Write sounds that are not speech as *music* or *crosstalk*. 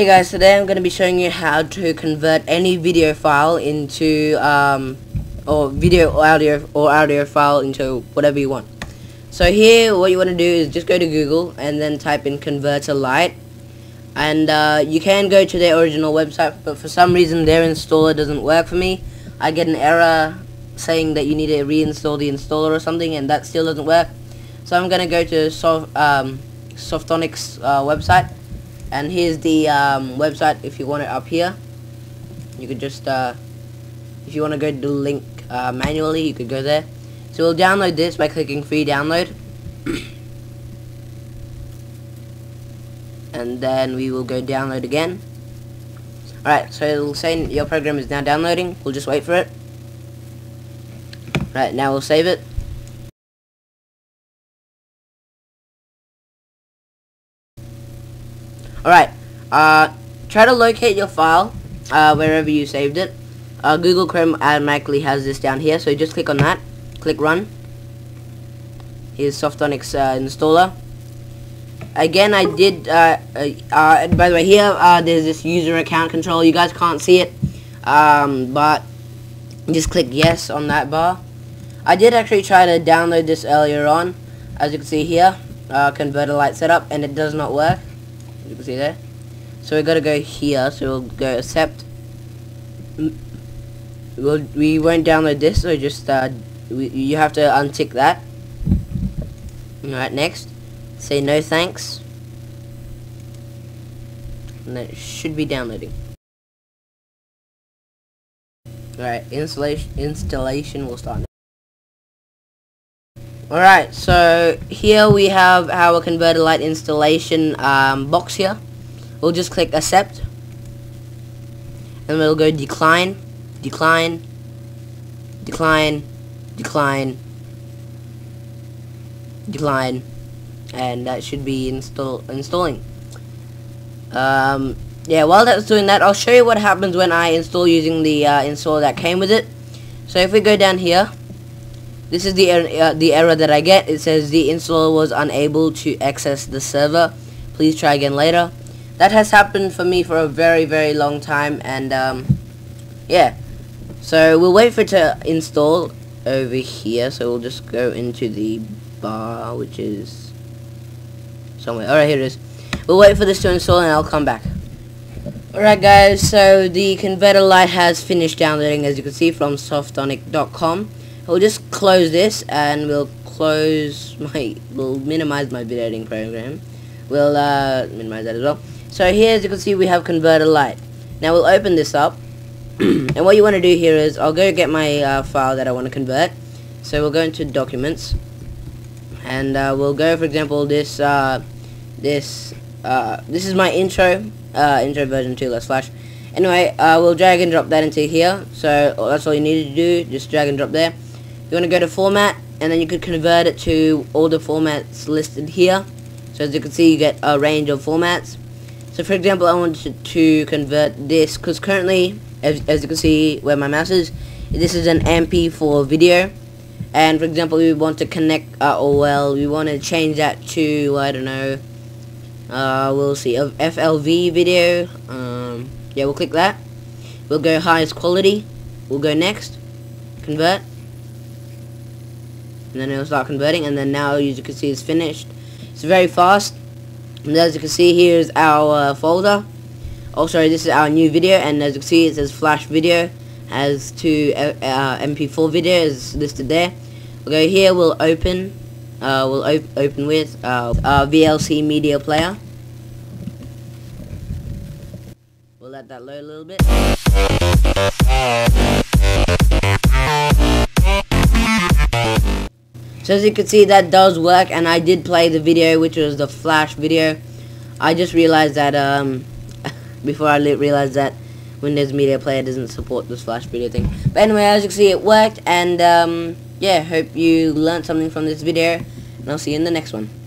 Hey guys, today I'm going to be showing you how to convert any video file into, um, or video or audio or audio file into whatever you want. So here, what you want to do is just go to Google and then type in Converter Lite, and uh, you can go to their original website, but for some reason their installer doesn't work for me. I get an error saying that you need to reinstall the installer or something, and that still doesn't work. So I'm going to go to Soft, um, Softonics uh, website and here's the um, website if you want it up here. You could just uh, if you want to go to the link uh, manually you could go there. So we'll download this by clicking free download. *coughs* And then we will go download again. Alright so it'll say your program is now downloading. We'll just wait for it. Right now we'll save it Alright, uh, try to locate your file uh, wherever you saved it. Uh, Google Chrome automatically has this down here, so just click on that. Click Run. Here's Softonics uh, installer. Again, I did, uh, uh, uh, by the way, here there's this user account control. You guys can't see it, um, but just click yes on that bar. I did actually try to download this earlier on, as you can see here, converter lite setup, and it does not work you can see there so we gotta go here so we'll go accept. We'll, we won't download this so just uh, we, you have to untick that. Alright next. Say no thanks. And then it should be downloading. Alright installation installation will start Alright, so here we have our Converter Lite installation um, box here. We'll just click accept. And we'll go decline, decline, decline, decline, decline. And that should be install installing. Um, yeah, while that's doing that, I'll show you what happens when I install using the uh, installer that came with it. So if we go down here, this is the, er uh, the error that I get. It says the installer was unable to access the server. Please try again later. That has happened for me for a very, very long time. And, um, yeah. So, we'll wait for it to install over here. So, we'll just go into the bar, which is somewhere. Alright, here it is. We'll wait for this to install and I'll come back. Alright guys, so the converter lite has finished downloading as you can see from softonic.com. We'll just close this and we'll close my, we'll minimize my video editing program. We'll uh, minimize that as well. So here as you can see we have converter lite. Now we'll open this up *coughs* and what you want to do here is I'll go get my uh, file that I want to convert. So we'll go into documents and uh, we'll go for example this uh, this uh, this is my intro uh, intro version 2 let's flash anyway uh, we'll drag and drop that into here so that's all you need to do just drag and drop there you want to go to format and then you could convert it to all the formats listed here. So as you can see you get a range of formats. So for example I wanted to convert this because currently as, as you can see where my mouse is this is an MP4 video. And for example we want to connect uh, or well we want to change that to I don't know uh, we'll see a FLV video. Um, yeah we'll click that. We'll go highest quality. We'll go next. Convert and then it'll start converting and then now as you can see it's finished. It's very fast. And as you can see here's our uh, folder. Oh sorry this is our new video and as you can see it says flash video. Has two uh, uh mp4 videos listed there. We'll go here we'll open uh, we'll op open with uh, our VLC media player. We'll let that load a little bit So as you can see that does work and I did play the video which was the flash video. I just realized that um, *laughs* before I realized that Windows Media Player doesn't support this flash video thing. But anyway as you can see it worked and um, yeah hope you learned something from this video and I'll see you in the next one.